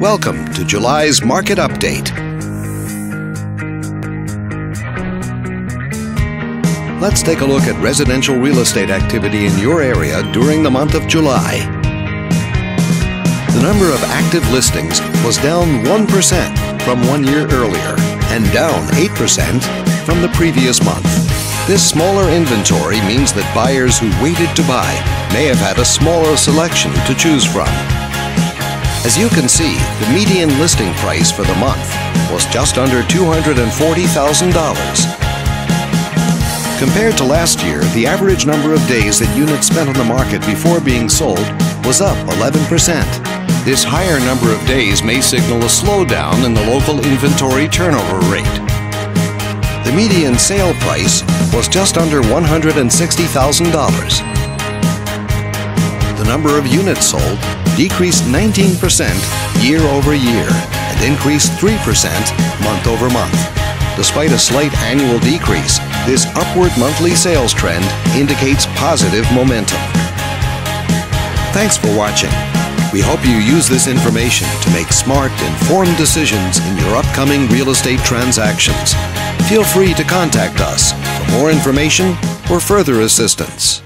Welcome to July's Market Update. Let's take a look at residential real estate activity in your area during the month of July. The number of active listings was down 1% from one year earlier and down 8% from the previous month. This smaller inventory means that buyers who waited to buy may have had a smaller selection to choose from. As you can see, the median listing price for the month was just under $240,000. Compared to last year, the average number of days that units spent on the market before being sold was up 11%. This higher number of days may signal a slowdown in the local inventory turnover rate. The median sale price was just under $160,000 the number of units sold decreased 19% year over year and increased 3% month over month. Despite a slight annual decrease, this upward monthly sales trend indicates positive momentum. Thanks for watching. We hope you use this information to make smart, informed decisions in your upcoming real estate transactions. Feel free to contact us for more information or further assistance.